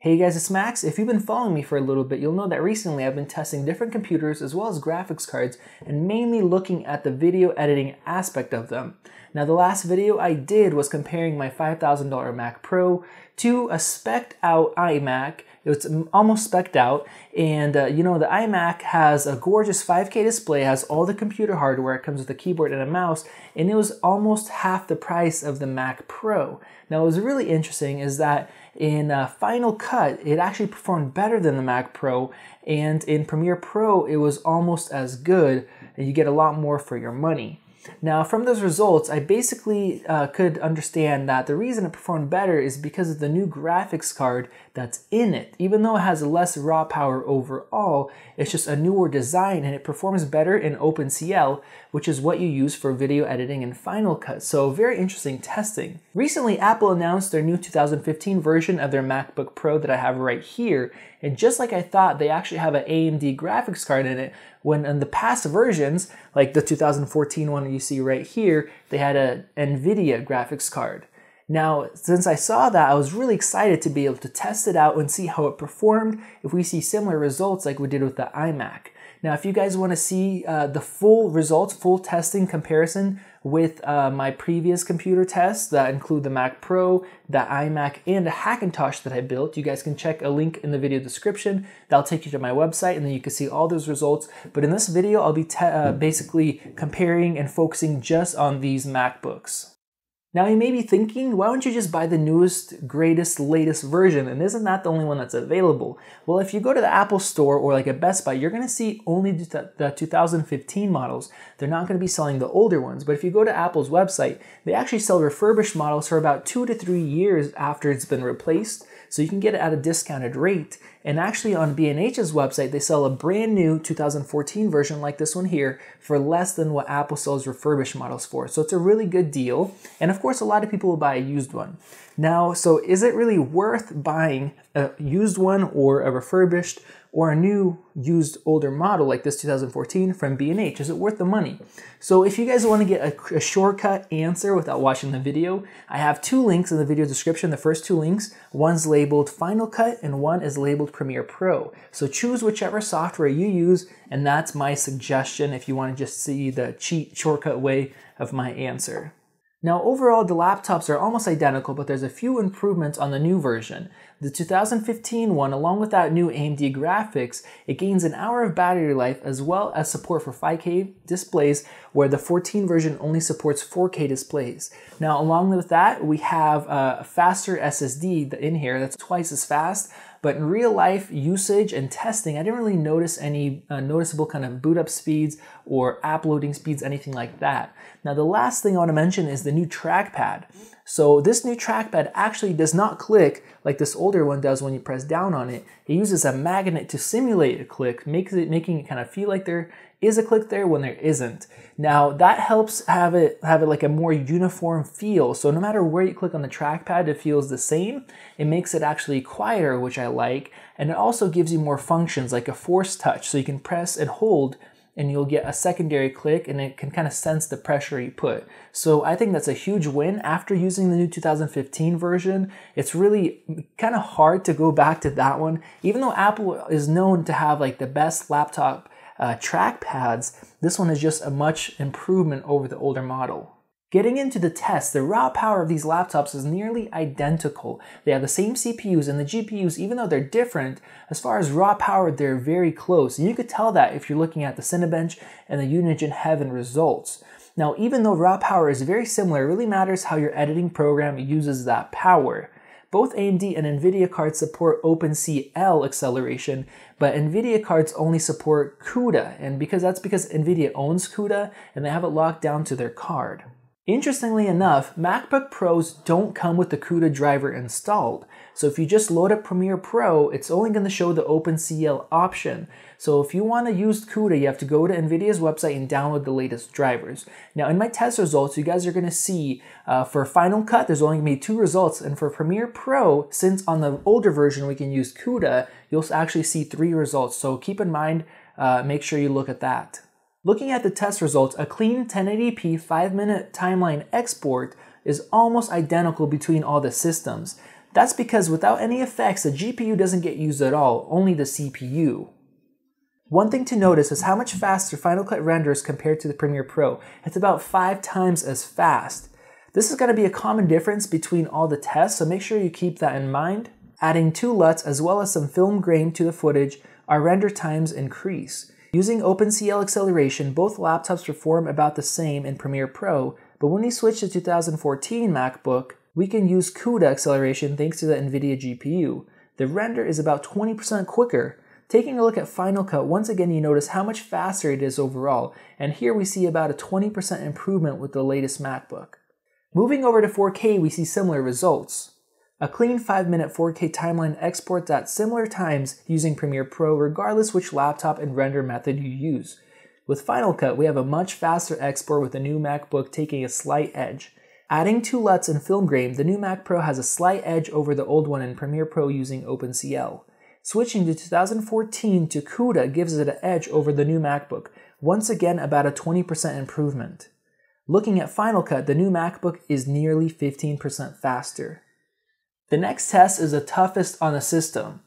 Hey guys, it's Max. If you've been following me for a little bit, you'll know that recently I've been testing different computers as well as graphics cards and mainly looking at the video editing aspect of them. Now the last video I did was comparing my $5,000 Mac Pro to a spec'd out iMac. It's almost spec'd out and uh, you know the iMac has a gorgeous 5K display, has all the computer hardware, it comes with a keyboard and a mouse and it was almost half the price of the Mac Pro. Now what was really interesting is that in uh, Final Cut, it actually performed better than the Mac Pro, and in Premiere Pro, it was almost as good, and you get a lot more for your money. Now, from those results, I basically uh, could understand that the reason it performed better is because of the new graphics card that's in it. Even though it has less raw power overall, it's just a newer design and it performs better in OpenCL, which is what you use for video editing in Final Cut. So very interesting testing. Recently, Apple announced their new 2015 version of their MacBook Pro that I have right here. And just like I thought, they actually have an AMD graphics card in it, when in the past versions, like the 2014 one you see right here, they had a NVIDIA graphics card. Now, since I saw that, I was really excited to be able to test it out and see how it performed if we see similar results like we did with the iMac. Now, if you guys want to see uh, the full results, full testing comparison with uh, my previous computer tests that include the Mac Pro, the iMac, and a Hackintosh that I built, you guys can check a link in the video description. That'll take you to my website and then you can see all those results. But in this video, I'll be uh, basically comparing and focusing just on these MacBooks. Now you may be thinking, why don't you just buy the newest, greatest, latest version? And isn't that the only one that's available? Well, if you go to the Apple Store or like a Best Buy, you're gonna see only the 2015 models. They're not gonna be selling the older ones. But if you go to Apple's website, they actually sell refurbished models for about two to three years after it's been replaced so you can get it at a discounted rate. And actually on B&H's website, they sell a brand new 2014 version like this one here for less than what Apple sells refurbished models for. So it's a really good deal. And of course, a lot of people will buy a used one. Now, so is it really worth buying a used one or a refurbished or a new used older model like this 2014 from B&H? Is it worth the money? So if you guys want to get a, a, shortcut answer without watching the video, I have two links in the video description. The first two links, one's labeled Final Cut and one is labeled Premiere Pro. So choose whichever software you use and that's my suggestion if you want to just see the cheat shortcut way of my answer. Now overall the laptops are almost identical but there's a few improvements on the new version. The 2015 one along with that new AMD graphics, it gains an hour of battery life as well as support for 5K displays where the 14 version only supports 4K displays. Now along with that we have a faster SSD in here that's twice as fast but in real life usage and testing, I didn't really notice any uh, noticeable kind of boot up speeds or app loading speeds, anything like that. Now, the last thing I want to mention is the new trackpad. So this new trackpad actually does not click like this older one does when you press down on it. It uses a magnet to simulate a click, makes it, making it kind of feel like there is a click there when there isn't. Now that helps have it have it like a more uniform feel. So no matter where you click on the trackpad, it feels the same. It makes it actually quieter, which I like, and it also gives you more functions like a force touch. So you can press and hold and you'll get a secondary click and it can kind of sense the pressure you put. So I think that's a huge win. After using the new 2015 version, it's really kind of hard to go back to that one. Even though Apple is known to have like the best laptop uh, track pads, this one is just a much improvement over the older model. Getting into the test, the raw power of these laptops is nearly identical. They have the same CPUs and the GPUs, even though they're different, as far as raw power, they're very close. You could tell that if you're looking at the Cinebench and the Unigine Heaven results. Now, even though raw power is very similar, it really matters how your editing program uses that power. Both AMD and NVIDIA cards support OpenCL acceleration, but NVIDIA cards only support CUDA, and because that's because NVIDIA owns CUDA and they have it locked down to their card. Interestingly enough, MacBook Pros don't come with the CUDA driver installed. So if you just load up Premiere Pro, it's only going to show the OpenCL option. So if you want to use CUDA, you have to go to NVIDIA's website and download the latest drivers. Now in my test results, you guys are going to see uh, for Final Cut, there's only going to be two results. And for Premiere Pro, since on the older version we can use CUDA, you'll actually see three results. So keep in mind, uh, make sure you look at that. Looking at the test results, a clean 1080p 5 minute timeline export is almost identical between all the systems. That's because without any effects, the GPU doesn't get used at all, only the CPU. One thing to notice is how much faster Final Cut renders compared to the Premiere Pro. It's about five times as fast. This is going to be a common difference between all the tests, so make sure you keep that in mind. Adding two LUTs as well as some film grain to the footage, our render times increase. Using OpenCL acceleration, both laptops perform about the same in Premiere Pro, but when we switch to 2014 MacBook, we can use CUDA acceleration thanks to the NVIDIA GPU. The render is about 20% quicker, Taking a look at Final Cut, once again you notice how much faster it is overall, and here we see about a 20% improvement with the latest MacBook. Moving over to 4K, we see similar results. A clean 5 minute 4K timeline exports at similar times using Premiere Pro regardless which laptop and render method you use. With Final Cut, we have a much faster export with the new MacBook taking a slight edge. Adding two LUTs and film grain, the new Mac Pro has a slight edge over the old one in Premiere Pro using OpenCL. Switching to 2014 to CUDA gives it an edge over the new MacBook, once again about a 20% improvement. Looking at Final Cut, the new MacBook is nearly 15% faster. The next test is the toughest on the system.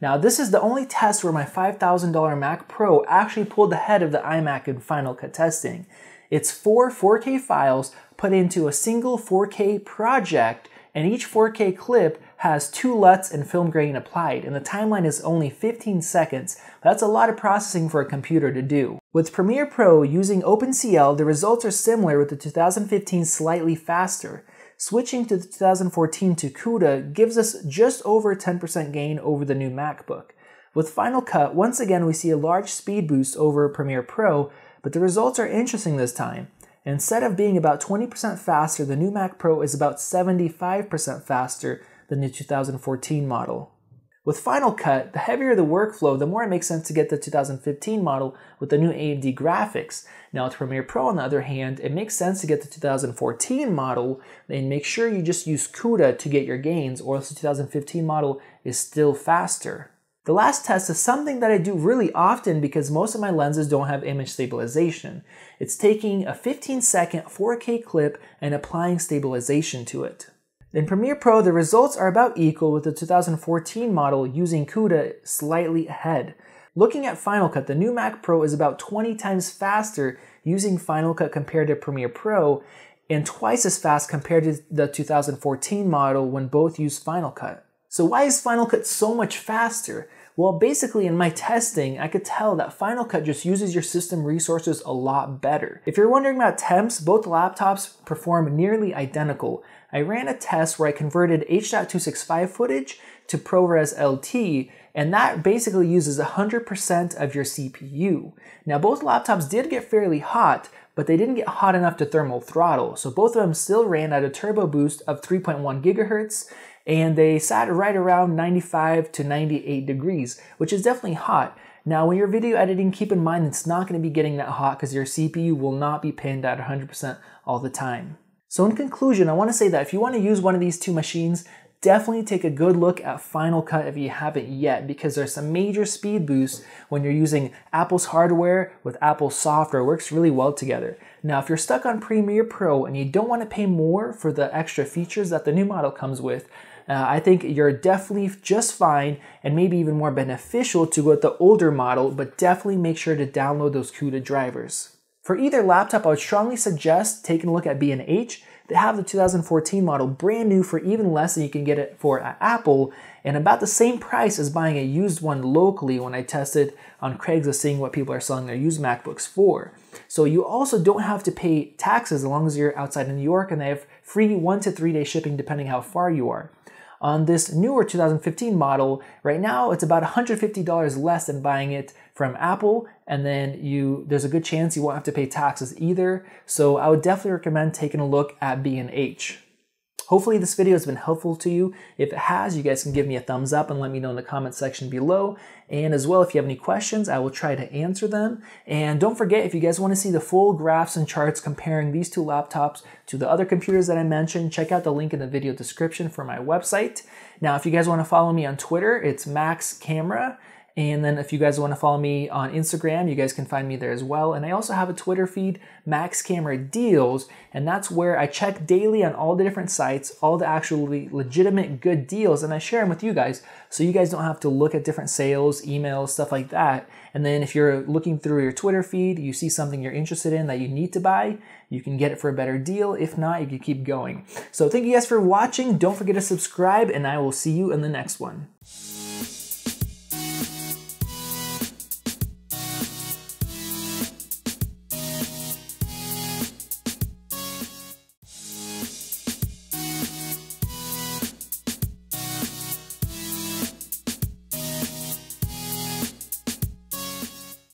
Now this is the only test where my $5,000 Mac Pro actually pulled ahead of the iMac in Final Cut testing. It's four 4K files put into a single 4K project and each 4K clip has two LUTs and film grain applied, and the timeline is only 15 seconds. That's a lot of processing for a computer to do. With Premiere Pro using OpenCL, the results are similar with the 2015 slightly faster. Switching to the 2014 to CUDA gives us just over 10% gain over the new MacBook. With Final Cut, once again we see a large speed boost over Premiere Pro, but the results are interesting this time. Instead of being about 20% faster, the new Mac Pro is about 75% faster, than the 2014 model. With Final Cut, the heavier the workflow, the more it makes sense to get the 2015 model with the new AMD graphics. Now with Premiere Pro on the other hand, it makes sense to get the 2014 model and make sure you just use CUDA to get your gains or else the 2015 model is still faster. The last test is something that I do really often because most of my lenses don't have image stabilization. It's taking a 15 second 4K clip and applying stabilization to it. In Premiere Pro, the results are about equal with the 2014 model using CUDA slightly ahead. Looking at Final Cut, the new Mac Pro is about 20 times faster using Final Cut compared to Premiere Pro and twice as fast compared to the 2014 model when both use Final Cut. So why is Final Cut so much faster? Well, basically in my testing, I could tell that Final Cut just uses your system resources a lot better. If you're wondering about temps, both laptops perform nearly identical. I ran a test where I converted H.265 footage to ProRes LT, and that basically uses 100% of your CPU. Now, both laptops did get fairly hot, but they didn't get hot enough to thermal throttle, so both of them still ran at a turbo boost of 3.1 gigahertz, and they sat right around 95 to 98 degrees, which is definitely hot. Now, when you're video editing, keep in mind it's not going to be getting that hot because your CPU will not be pinned at 100% all the time. So in conclusion, I want to say that if you want to use one of these two machines, definitely take a good look at Final Cut if you haven't yet because there's some major speed boosts when you're using Apple's hardware with Apple's software. It works really well together. Now, if you're stuck on Premiere Pro and you don't want to pay more for the extra features that the new model comes with, uh, I think you're definitely just fine and maybe even more beneficial to go with the older model, but definitely make sure to download those CUDA drivers. For either laptop, I would strongly suggest taking a look at B&H. They have the 2014 model brand new for even less than you can get it for at Apple and about the same price as buying a used one locally when I tested on Craigslist seeing what people are selling their used MacBooks for. So you also don't have to pay taxes as long as you're outside of New York and they have free one to three day shipping depending how far you are. On this newer 2015 model, right now it's about $150 less than buying it from Apple, and then you there's a good chance you won't have to pay taxes either. So I would definitely recommend taking a look at B&H. Hopefully this video has been helpful to you. If it has, you guys can give me a thumbs up and let me know in the comment section below. And as well, if you have any questions, I will try to answer them. And don't forget, if you guys want to see the full graphs and charts comparing these two laptops to the other computers that I mentioned, check out the link in the video description for my website. Now, if you guys want to follow me on Twitter, it's Max Camera. And then if you guys want to follow me on Instagram, you guys can find me there as well. And I also have a Twitter feed, Max Camera Deals, and that's where I check daily on all the different sites, all the actually legitimate good deals, and I share them with you guys so you guys don't have to look at different sales, emails, stuff like that. And then if you're looking through your Twitter feed, you see something you're interested in that you need to buy, you can get it for a better deal. If not, you can keep going. So thank you guys for watching. Don't forget to subscribe, and I will see you in the next one.